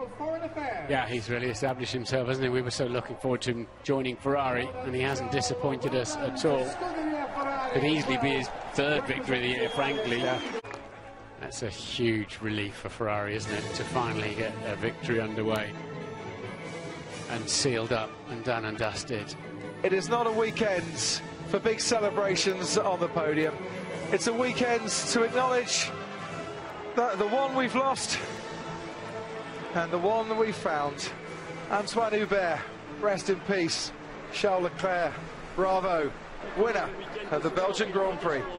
of Foreign Affairs. Yeah, he's really established himself, hasn't he? We were so looking forward to him joining Ferrari, and he hasn't disappointed us at all. Scuderia Ferrari. Could easily be his third victory of the year, frankly. That's a huge relief for Ferrari, isn't it, to finally get a victory underway and sealed up and done and dusted. It is not a weekend for big celebrations on the podium. It's a weekend to acknowledge that the one we've lost and the one that we found. Antoine Hubert, rest in peace. Charles Leclerc, bravo, winner of the Belgian Grand Prix.